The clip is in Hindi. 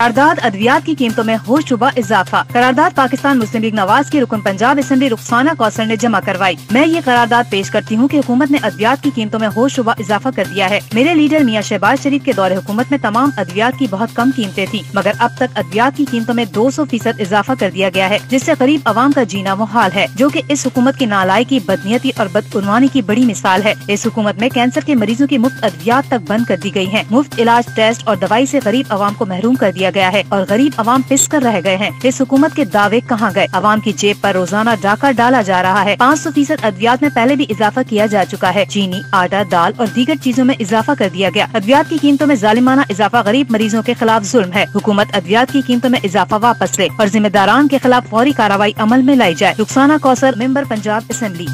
करारदाद अद्वियात की कीमतों में हो शुबा इजाफा। करारदाद पाकिस्तान मुस्लिम लीग नवाज़ की रुकन पंजाब असम्बली रुखसाना कौसर ने जमा करवाई। मैं ये करारदाद पेश करती हूँ की हुकूमत ने अद्वियात की कीमतों में हो शुबा इजाफा कर दिया है। मेरे लीडर मियाँ शहबाज शरीफ के दौरे हुकूमत में तमाम अद्वियात की बहुत कम कीमतें थी, मगर अब तक अद्वियात की कीमतों में दो सौ फ़ीसद इजाफा कर दिया गया है, जिससे गरीब आवाम का जीना मुहाल है, जो की इस हुकूमत की नालायकी बदनीयती और बदकुनवानी की बड़ी मिसाल है। इस हुकूमत में कैंसर के मरीजों की मुफ़्त अद्वियात तक बंद कर दी गई है। मुफ़्त इलाज, टेस्ट और दवाई ऐसी गरीब आवाम को महरूम कर दिया गया है और गरीब आवाम पिस कर रह गए हैं। इस हुकूमत के दावे कहाँ गए? आवाम की जेब पर रोज़ाना डाका डाला जा रहा है। पाँच सौ फ़ीसद अद्वियात में पहले भी इजाफा किया जा चुका है। चीनी, आटा, दाल और दीगर चीज़ों में इजाफा कर दिया गया। अद्वियात की कीमतों में जालिमाना इजाफा गरीब मरीजों के खिलाफ जुल्म है। हुकूमत अद्वियात की कीमतों में इजाफा वापस ले और जिम्मेदारान के खिलाफ फौरी कार्रवाई अमल में लाई जाए। Rukhsana Kausar, member, Punjab assembly.